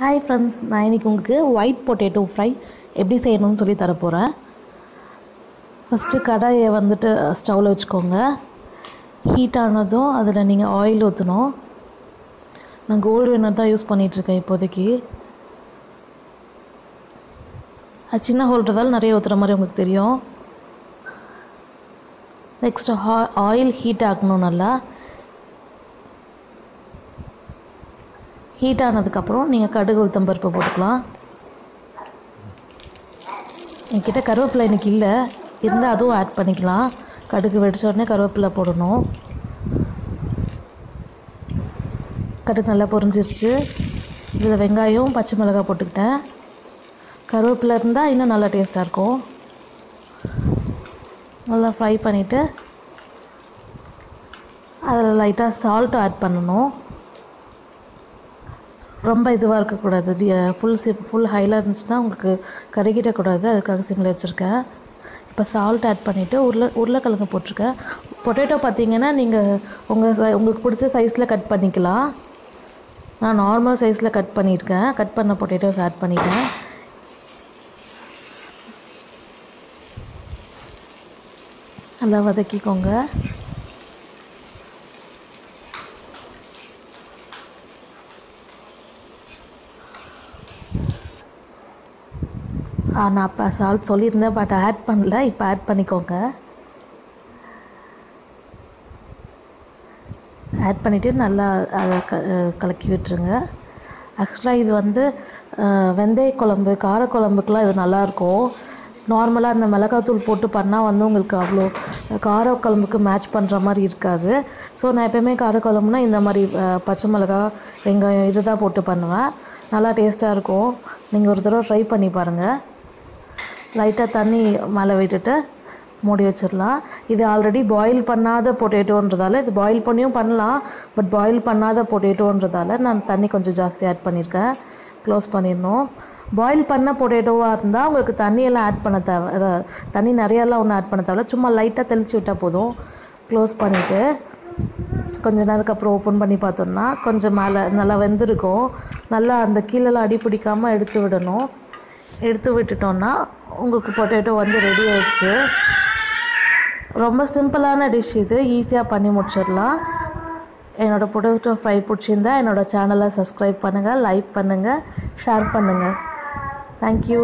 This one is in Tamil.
ஹாய் ஃப்ரெண்ட்ஸ் நான் இன்றைக்கி உங்களுக்கு ஒயிட் பொட்டேட்டோ ஃப்ரை எப்படி செய்யணும்னு சொல்லி தரப்போகிறேன் ஃபஸ்ட்டு கடாயை வந்துட்டு ஸ்டவ்வில் வச்சுக்கோங்க. ஹீட் ஆனதும் அதில் நீங்கள் ஆயில் ஊற்றணும் நான் கோல்டு வினர் தான் யூஸ் பண்ணிகிட்ருக்கேன் இப்போதைக்கு. அது சின்ன ஹோல்டுறதால நிறைய ஊற்றுற மாதிரி உங்களுக்கு தெரியும். நெக்ஸ்ட் ஆயில் ஹீட் ஆகணும் நல்லா. ஹீட் ஆனதுக்கப்புறம் நீங்கள் கடுகு உளுத்தம் பருப்பு போட்டுக்கலாம். என்கிட்ட கருவேப்பிலை இன்னைக்கு இல்லை. இருந்தால் அதுவும் ஆட் பண்ணிக்கலாம். கடுகு வெடிச்ச உடனே கருவேப்பிலை போடணும். கடுகு நல்லா பொரிஞ்சிருச்சு. இதில் வெங்காயம் பச்சை மிளகாய் போட்டுக்கிட்டேன். கருவேப்பிலை இருந்தால் இன்னும் நல்லா டேஸ்ட்டாக இருக்கும். நல்லா ஃப்ரை பண்ணிவிட்டு அதில் லைட்டாக சால்ட்டும் ஆட் பண்ணணும். ரொம்ப இதுவாக இருக்கக்கூடாது. ஃபுல் சிப் ஃபுல் ஹையில் இருந்துச்சுன்னா உங்களுக்கு கருகிடக்கூடாது. அதுக்காக சிம்மில் வச்சுருக்கேன். இப்போ சால்ட் ஆட் பண்ணிவிட்டு உருளை உருளைக்கிழங்கு போட்டிருக்கேன். பொட்டேட்டோ பார்த்தீங்கன்னா நீங்கள் உங்கள் சை உங்களுக்கு பிடிச்ச சைஸில் கட் பண்ணிக்கலாம். நான் நார்மல் சைஸில் கட் பண்ணியிருக்கேன். கட் பண்ண பொட்டேட்டோஸ் ஆட் பண்ணிட்டேன். நல்லா வதக்கிக்கோங்க. நான் அப்போ சால்வ் சொல்லியிருந்தேன் பட் ஆட் பண்ணல. இப்போ ஆட் பண்ணிக்கோங்க. ஆட் பண்ணிவிட்டு நல்லா அதை க கலக்கி விட்டுருங்க. ஆக்சுவலாக இது வந்து வெந்தய குழம்பு காரக்குழம்புக்கெலாம் இது நல்லாயிருக்கும். நார்மலாக இந்த மிளகாத்தூள் போட்டு பண்ணால் வந்து உங்களுக்கு அவ்வளோ காரக்குழம்புக்கு மேட்ச் பண்ணுற மாதிரி இருக்காது. ஸோ நான் எப்போயுமே காரக்குழம்புனா இந்த மாதிரி பச்சை மிளகா வெங்காயம் இது தான் போட்டு பண்ணுவேன். நல்லா டேஸ்ட்டாக இருக்கும். நீங்கள் ஒரு தடவை ட்ரை பண்ணி பாருங்கள் லைட்டாக தண்ணி மேலே விட்டுட்டு மூடி வச்சிடலாம். இது ஆல்ரெடி பாயில் பண்ணாத பொட்டேட்டோன்றதால இது பாயில் பண்ணியும் பண்ணலாம் பட் பாயில் பண்ணாத பொட்டேட்டோன்றதால நான் தண்ணி கொஞ்சம் ஜாஸ்தி ஆட் பண்ணியிருக்கேன் க்ளோஸ் பண்ணிடணும். பாயில் பண்ண பொட்டேட்டோவாக இருந்தால் உங்களுக்கு தண்ணியெல்லாம் ஆட் பண்ண தேவை தண்ணி நிறையாலாம் ஒன்றும் ஆட் பண்ண தேவை சும்மா லைட்டாக தெளித்து விட்டால் போதும். க்ளோஸ் பண்ணிவிட்டு கொஞ்ச நேரத்துக்கு அப்புறம் ஓப்பன் பண்ணி பார்த்தோம்னா கொஞ்சம் மேலே நல்லா வெந்திருக்கும். நல்லா அந்த கீழெல்லாம் அடி பிடிக்காமல் எடுத்து விடணும். எடுத்து விட்டுட்டோன்னா உங்களுக்கு பொட்டேட்டோ வந்து ரெடி ஆயிடுச்சு. ரொம்ப சிம்பிளான டிஷ் இது. ஈஸியாக பண்ணி முடிச்சிடலாம். என்னோடய பொட்டேட்டோ ஃப்ரை பிடிச்சிருந்தா என்னோடய சேனலை சப்ஸ்கிரைப் பண்ணுங்கள் லைக் பண்ணுங்கள் ஷேர் பண்ணுங்கள் தேங்க்யூ